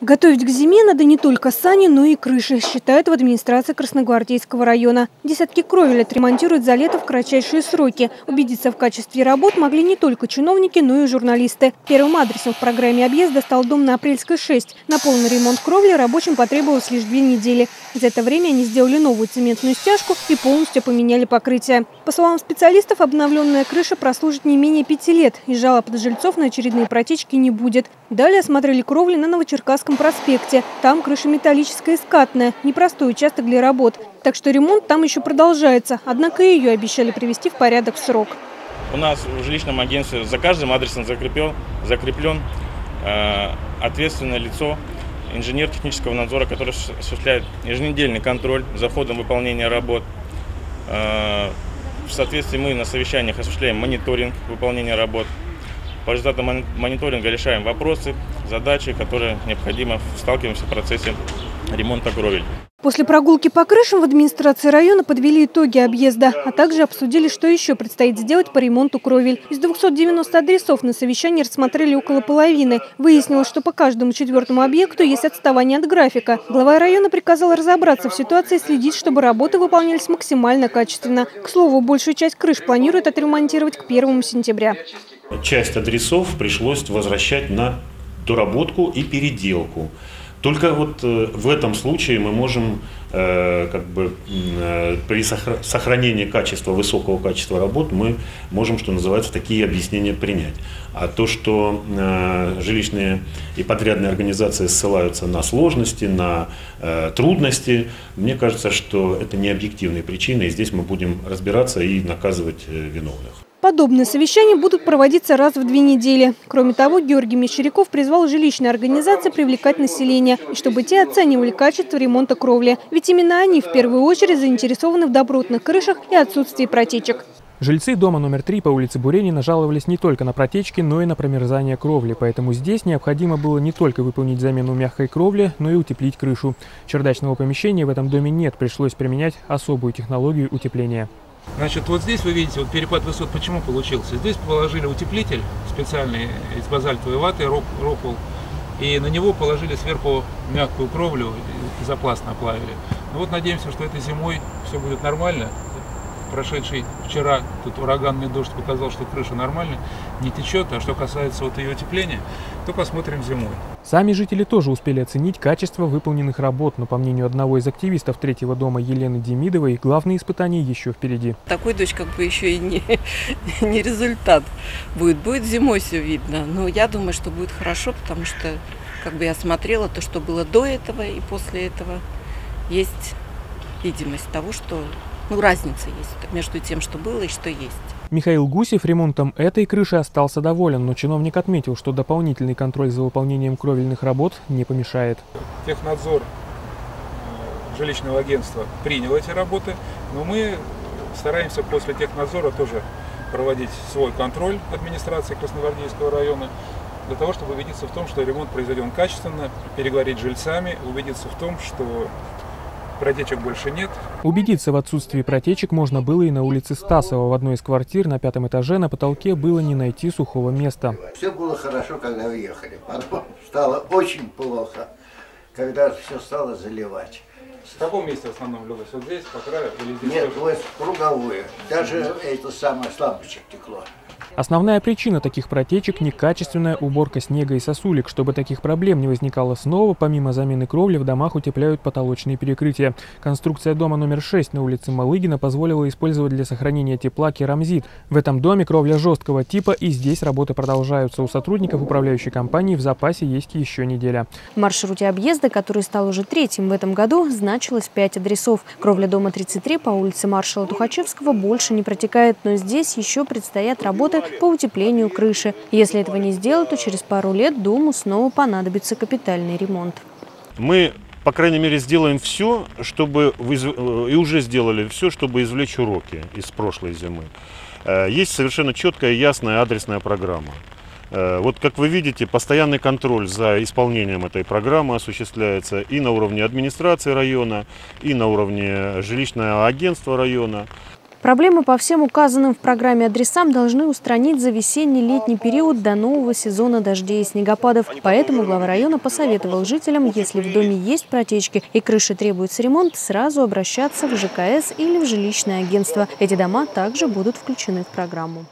Готовить к зиме надо не только сани, но и крыши, считают в администрации Красногвардейского района. Десятки кровель отремонтируют за лето в кратчайшие сроки. Убедиться в качестве работ могли не только чиновники, но и журналисты. Первым адресом в программе объезда стал дом на Апрельской 6. На полный ремонт кровли рабочим потребовалось лишь две недели. За это время они сделали новую цементную стяжку и полностью поменяли покрытие. По словам специалистов, обновленная крыша прослужит не менее пяти лет, и жалоб от жильцов на очередные протечки не будет. Далее осмотрели кровли на Новочеркасском проспекте. Там крыша металлическая и скатная, непростой участок для работ. Так что ремонт там еще продолжается, однако ее обещали привести в порядок в срок. У нас в жилищном агентстве за каждым адресом закреплен, закреплен э, ответственное лицо инженер технического надзора, который осуществляет еженедельный контроль за ходом выполнения работ. Э, в соответствии мы на совещаниях осуществляем мониторинг выполнения работ. По результатам мониторинга решаем вопросы, задачи, которые необходимо сталкиваемся в процессе ремонта кровель. После прогулки по крышам в администрации района подвели итоги объезда, а также обсудили, что еще предстоит сделать по ремонту кровель. Из 290 адресов на совещании рассмотрели около половины. Выяснилось, что по каждому четвертому объекту есть отставание от графика. Глава района приказал разобраться в ситуации и следить, чтобы работы выполнялись максимально качественно. К слову, большую часть крыш планируют отремонтировать к 1 сентября. Часть адресов пришлось возвращать на доработку и переделку. Только вот э, в этом случае мы можем э, как бы э, при сохранении качества, высокого качества работ, мы можем, что называется, такие объяснения принять. А то, что жилищные и подрядные организации ссылаются на сложности, на трудности, мне кажется, что это не объективные причины, и здесь мы будем разбираться и наказывать виновных. Подобные совещания будут проводиться раз в две недели. Кроме того, Георгий Мещеряков призвал жилищные организации привлекать население, и чтобы те оценивали качество ремонта кровли. Ведь именно они в первую очередь заинтересованы в добротных крышах и отсутствии протечек. Жильцы дома номер три по улице Буренина жаловались не только на протечки, но и на промерзание кровли, поэтому здесь необходимо было не только выполнить замену мягкой кровли, но и утеплить крышу. Чердачного помещения в этом доме нет, пришлось применять особую технологию утепления. Значит, вот здесь вы видите, вот перепад высот почему получился. Здесь положили утеплитель специальный из базальтовой ваты, роквелл, и на него положили сверху мягкую кровлю, изопластно оплавили. Ну вот надеемся, что этой зимой все будет нормально, прошедший вчера тут ураганный дождь показал, что крыша нормальная, не течет. А что касается вот ее утепления, то посмотрим зимой. Сами жители тоже успели оценить качество выполненных работ, но по мнению одного из активистов третьего дома Елены Демидовой, главные испытания еще впереди. Такой дождь как бы еще и не, не результат будет. Будет зимой все видно, но я думаю, что будет хорошо, потому что как бы я смотрела то, что было до этого и после этого, есть видимость того, что ну, разница есть между тем, что было и что есть. Михаил Гусев ремонтом этой крыши остался доволен, но чиновник отметил, что дополнительный контроль за выполнением кровельных работ не помешает. Технадзор э, жилищного агентства принял эти работы, но мы стараемся после технадзора тоже проводить свой контроль администрации Красногвардейского района, для того, чтобы убедиться в том, что ремонт произведен качественно, переговорить с жильцами, убедиться в том, что протечек больше нет. Убедиться в отсутствии протечек можно было и на улице Стасова. В одной из квартир на пятом этаже на потолке было не найти сухого места. Все было хорошо, когда уехали. Потом стало очень плохо, когда все стало заливать. В каком месте в основном лилось? Вот здесь, по краю или здесь? Нет, тоже? вот круговую. Даже это самое с текло. Основная причина таких протечек – некачественная уборка снега и сосулек. Чтобы таких проблем не возникало снова, помимо замены кровли в домах утепляют потолочные перекрытия. Конструкция дома номер 6 на улице Малыгина позволила использовать для сохранения тепла керамзит. В этом доме кровля жесткого типа и здесь работы продолжаются. У сотрудников управляющей компании в запасе есть еще неделя. В маршруте объезда, который стал уже третьим в этом году, значилось 5 адресов. Кровля дома 33 по улице маршала Тухачевского больше не протекает, но здесь еще предстоят работы по утеплению крыши. Если этого не сделать, то через пару лет дому снова понадобится капитальный ремонт. Мы по крайней мере, сделаем все, чтобы, э, и уже сделали все, чтобы извлечь уроки из прошлой зимы. Э, есть совершенно четкая, ясная адресная программа. Э, вот как вы видите, постоянный контроль за исполнением этой программы осуществляется и на уровне администрации района, и на уровне жилищного агентства района. Проблемы по всем указанным в программе адресам должны устранить за весенний-летний период до нового сезона дождей и снегопадов. Поэтому глава района посоветовал жителям, если в доме есть протечки и крыши требуется ремонт, сразу обращаться в ЖКС или в жилищное агентство. Эти дома также будут включены в программу.